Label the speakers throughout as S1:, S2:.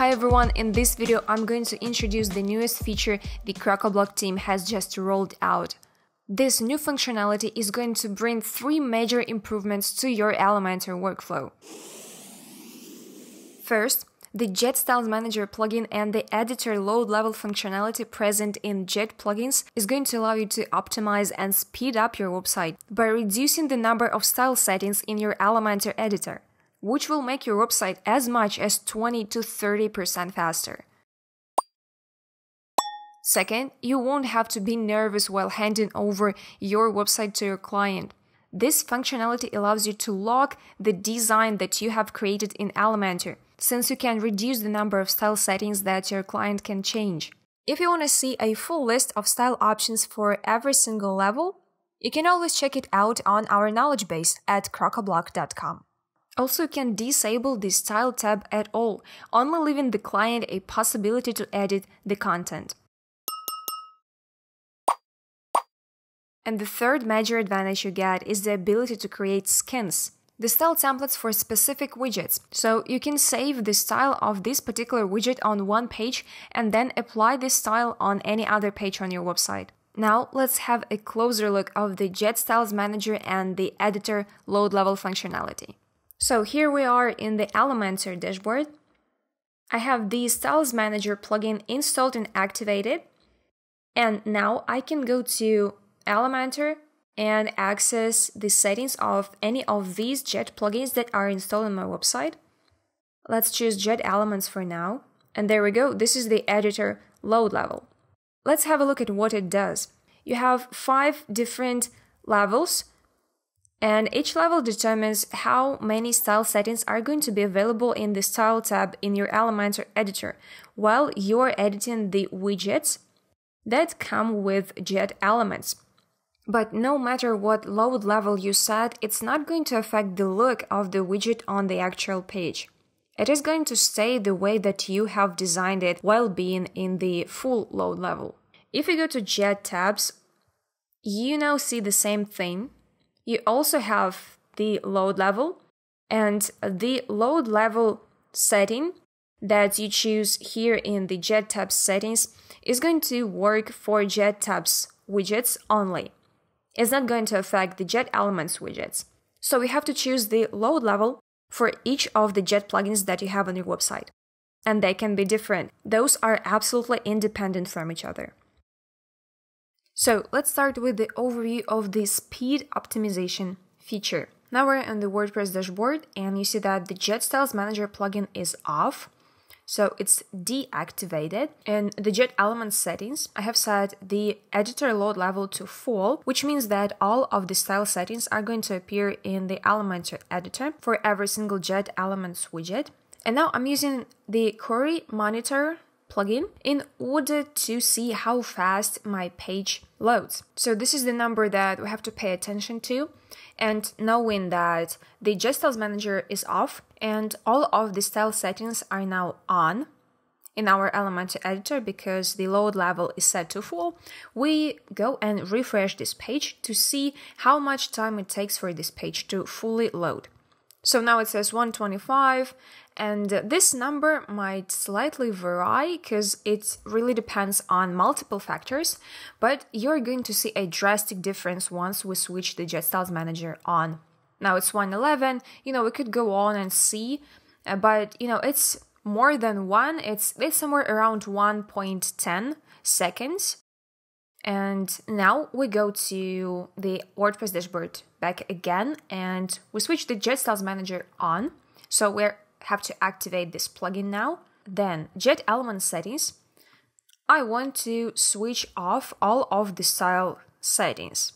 S1: Hi everyone, in this video I'm going to introduce the newest feature the Crocoblock team has just rolled out. This new functionality is going to bring three major improvements to your Elementor workflow. First, the Jet Styles Manager plugin and the editor load level functionality present in Jet plugins is going to allow you to optimize and speed up your website by reducing the number of style settings in your Elementor editor, which will make your website as much as 20 to 30% faster. Second, you won't have to be nervous while handing over your website to your client. This functionality allows you to lock the design that you have created in Elementor since you can reduce the number of style settings that your client can change. If you want to see a full list of style options for every single level, you can always check it out on our knowledge base at crocoblock.com. Also, you can disable the style tab at all, only leaving the client a possibility to edit the content. And the third major advantage you get is the ability to create skins the style templates for specific widgets. So you can save the style of this particular widget on one page and then apply this style on any other page on your website. Now let's have a closer look of the Jet Styles Manager and the editor load level functionality. So here we are in the Elementor dashboard. I have the Styles Manager plugin installed and activated. And now I can go to Elementor and access the settings of any of these Jet plugins that are installed on my website. Let's choose Jet Elements for now. And there we go, this is the editor load level. Let's have a look at what it does. You have five different levels, and each level determines how many style settings are going to be available in the Style tab in your Elementor editor while you're editing the widgets that come with Jet Elements. But no matter what load level you set, it's not going to affect the look of the widget on the actual page. It is going to stay the way that you have designed it while being in the full load level. If you go to Jet tabs, you now see the same thing. You also have the load level and the load level setting that you choose here in the JetTabs settings is going to work for JetTabs widgets only It's not going to affect the Jet Elements widgets. So we have to choose the load level for each of the Jet plugins that you have on your website. And they can be different. Those are absolutely independent from each other. So let's start with the overview of the speed optimization feature. Now we're on the WordPress dashboard and you see that the Jet Styles Manager plugin is off so it's deactivated. In the Jet Elements settings, I have set the editor load level to full, which means that all of the style settings are going to appear in the Elementor editor for every single Jet Elements widget. And now I'm using the Query Monitor plugin in order to see how fast my page loads. So this is the number that we have to pay attention to. And knowing that the Jet Styles Manager is off and all of the style settings are now on in our Elementor editor because the load level is set to full, we go and refresh this page to see how much time it takes for this page to fully load. So now it says 125 and this number might slightly vary because it really depends on multiple factors, but you're going to see a drastic difference once we switch the Jet Styles Manager on. Now it's 111, you know, we could go on and see, uh, but you know, it's more than one, it's, it's somewhere around 1.10 seconds. And now we go to the WordPress dashboard back again and we switch the Jet Styles Manager on. So we have to activate this plugin now. Then Jet Element settings. I want to switch off all of the style settings.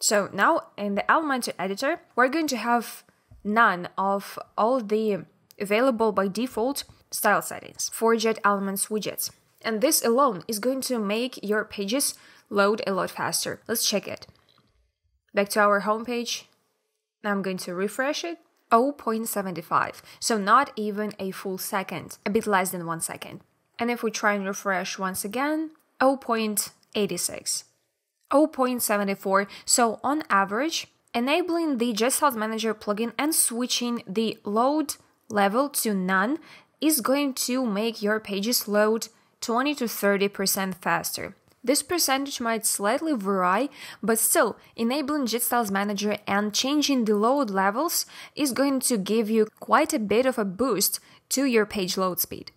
S1: So now in the Elementor editor, we're going to have none of all the available by default style settings for Jet Elements widgets. And this alone is going to make your pages load a lot faster. Let's check it. Back to our homepage. I'm going to refresh it. 0.75, so not even a full second, a bit less than one second. And if we try and refresh once again, 0.86, 0.74. So on average, enabling the Styles Manager plugin and switching the load level to none is going to make your pages load 20 to 30% faster. This percentage might slightly vary, but still, enabling Jet Styles Manager and changing the load levels is going to give you quite a bit of a boost to your page load speed.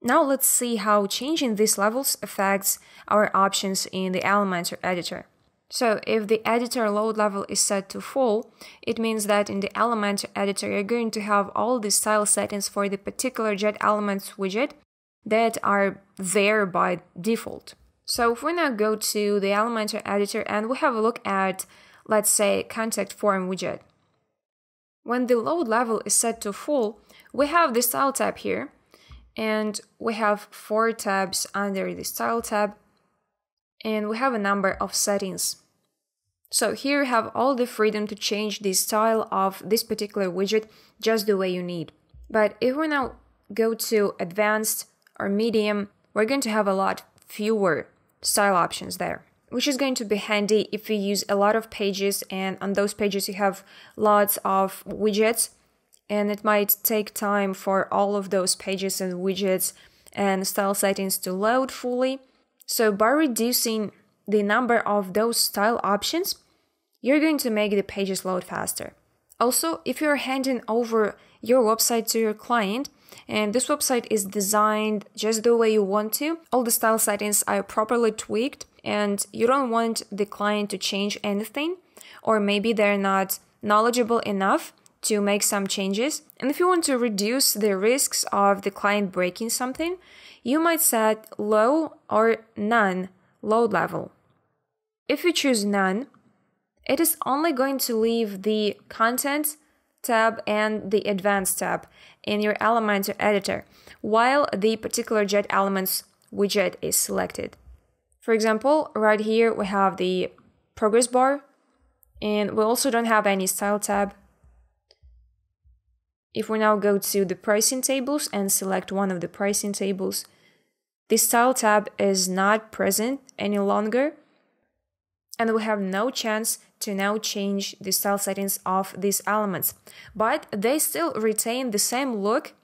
S1: Now let's see how changing these levels affects our options in the Elementor editor. So if the editor load level is set to full, it means that in the Elementor editor you're going to have all the style settings for the particular Jet Elements widget that are there by default. So if we now go to the Elementor editor and we have a look at, let's say, contact form widget. When the load level is set to full, we have the style tab here, and we have four tabs under the style tab, and we have a number of settings. So here you have all the freedom to change the style of this particular widget just the way you need. But if we now go to advanced or medium, we're going to have a lot fewer style options there, which is going to be handy if you use a lot of pages and on those pages you have lots of widgets and it might take time for all of those pages and widgets and style settings to load fully. So by reducing the number of those style options, you're going to make the pages load faster. Also, if you're handing over your website to your client, and this website is designed just the way you want to. All the style settings are properly tweaked and you don't want the client to change anything or maybe they're not knowledgeable enough to make some changes. And if you want to reduce the risks of the client breaking something, you might set low or none load level. If you choose none, it is only going to leave the content tab and the advanced tab in your Elementor editor while the particular Jet Elements widget is selected. For example, right here we have the progress bar and we also don't have any style tab. If we now go to the pricing tables and select one of the pricing tables, the style tab is not present any longer and we have no chance to now change the style settings of these elements, but they still retain the same look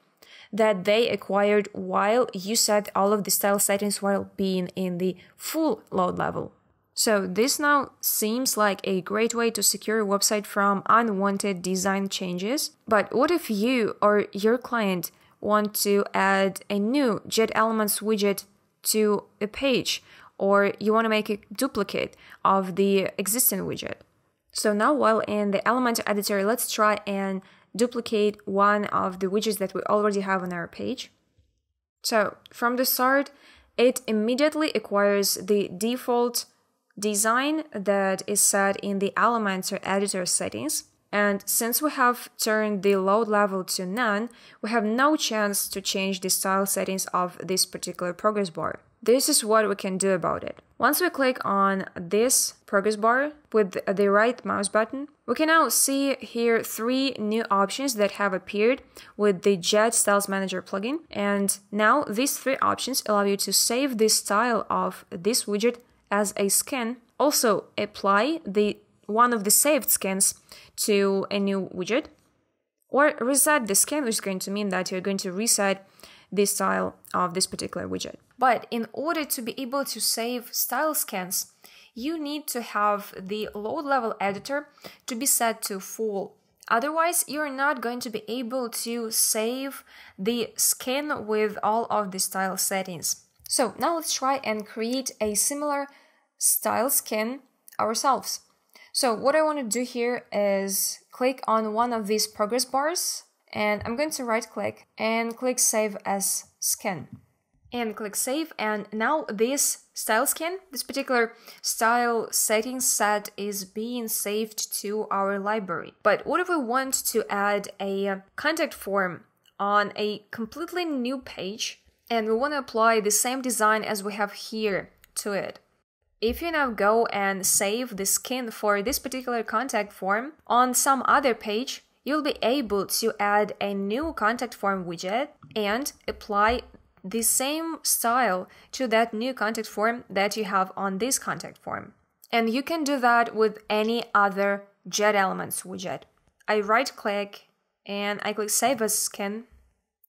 S1: that they acquired while you set all of the style settings while being in the full load level. So this now seems like a great way to secure a website from unwanted design changes. But what if you or your client want to add a new Jet Elements widget to a page or you want to make a duplicate of the existing widget? So now while in the Elementor editor, let's try and duplicate one of the widgets that we already have on our page. So from the start, it immediately acquires the default design that is set in the Elementor editor settings. And since we have turned the load level to none, we have no chance to change the style settings of this particular progress bar. This is what we can do about it. Once we click on this progress bar with the right mouse button, we can now see here three new options that have appeared with the Jet Styles Manager plugin. And now these three options allow you to save the style of this widget as a skin. Also apply the one of the saved skins to a new widget or reset the skin, which is going to mean that you're going to reset the style of this particular widget. But in order to be able to save style skins, you need to have the load level editor to be set to full. Otherwise, you're not going to be able to save the skin with all of the style settings. So now let's try and create a similar style skin ourselves. So what I want to do here is click on one of these progress bars and I'm going to right click and click save as skin and click save and now this style skin this particular style settings set is being saved to our library. But what if we want to add a contact form on a completely new page and we want to apply the same design as we have here to it? If you now go and save the skin for this particular contact form on some other page you'll be able to add a new contact form widget and apply the same style to that new contact form that you have on this contact form. And you can do that with any other Jet Elements widget. I right click and I click Save as Skin.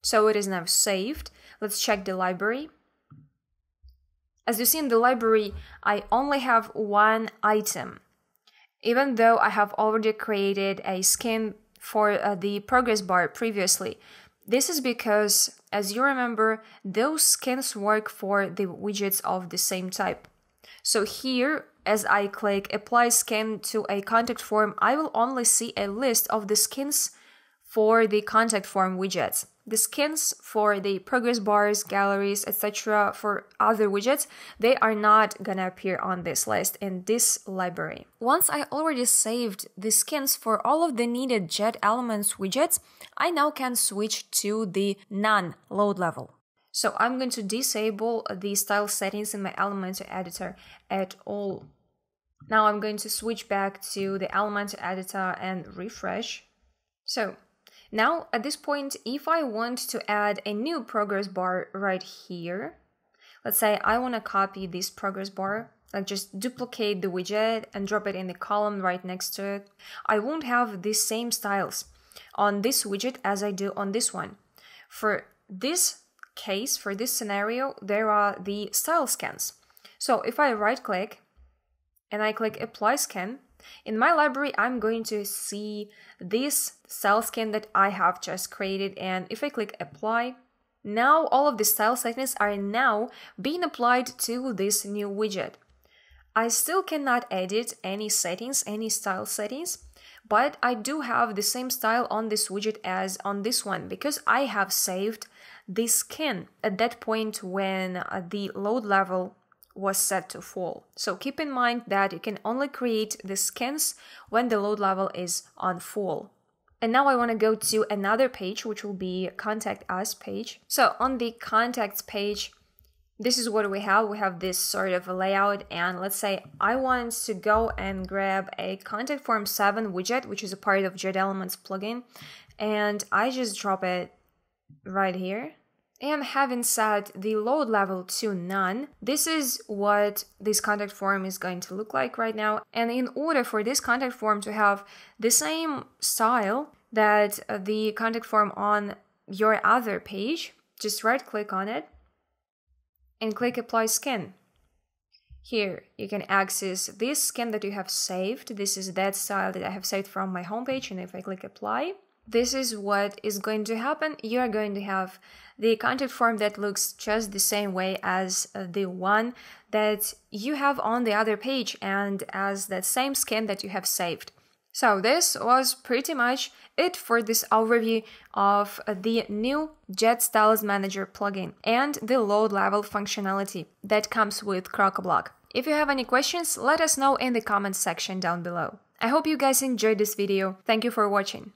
S1: So it is now saved. Let's check the library. As you see in the library, I only have one item. Even though I have already created a skin for uh, the progress bar previously. This is because, as you remember, those skins work for the widgets of the same type. So here, as I click apply skin to a contact form, I will only see a list of the skins for the contact form widgets. The skins for the progress bars, galleries, etc. for other widgets, they are not gonna appear on this list in this library. Once I already saved the skins for all of the needed Jet Elements widgets, I now can switch to the none load level. So I'm going to disable the style settings in my Elementor editor at all. Now I'm going to switch back to the Elementor editor and refresh. So now, at this point, if I want to add a new progress bar right here, let's say I want to copy this progress bar, like just duplicate the widget and drop it in the column right next to it, I won't have the same styles on this widget as I do on this one. For this case, for this scenario, there are the style skins. So if I right click and I click apply skin, in my library, I'm going to see this style skin that I have just created and if I click apply, now all of the style settings are now being applied to this new widget. I still cannot edit any settings, any style settings, but I do have the same style on this widget as on this one because I have saved this skin at that point when uh, the load level was set to full. So keep in mind that you can only create the skins when the load level is on full. And now I want to go to another page, which will be contact us page. So on the contacts page, this is what we have. We have this sort of a layout and let's say I want to go and grab a contact form 7 widget, which is a part of Jet Elements plugin. And I just drop it right here and having set the load level to none, this is what this contact form is going to look like right now. And in order for this contact form to have the same style that the contact form on your other page, just right click on it and click apply skin. Here you can access this skin that you have saved. This is that style that I have saved from my homepage and if I click apply, this is what is going to happen. You are going to have the contact form that looks just the same way as uh, the one that you have on the other page and as that same skin that you have saved. So this was pretty much it for this overview of the new Jet Styles Manager plugin and the load level functionality that comes with Crocoblock. If you have any questions, let us know in the comments section down below. I hope you guys enjoyed this video. Thank you for watching.